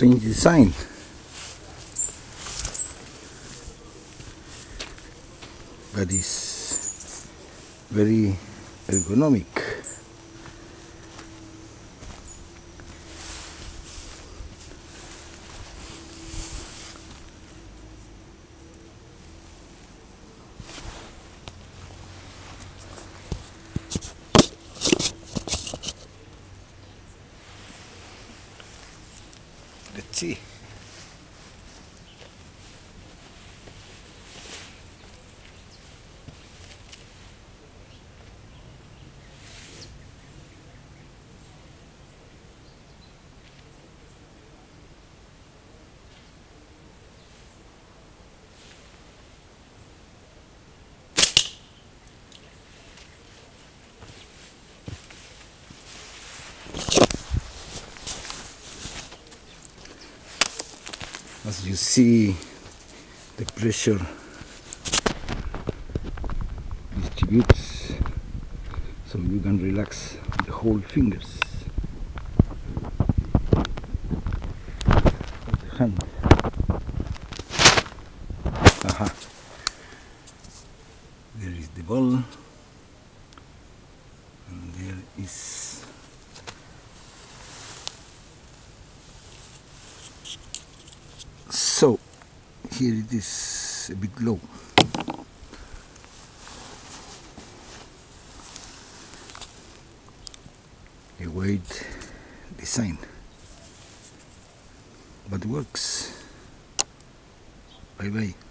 strange design. But it's very ergonomic. Let's see. As you see the pressure distributes so you can relax the whole fingers. Of the hand. Aha. there is the ball. And there is so here it is a bit low. A weird design but works. Bye bye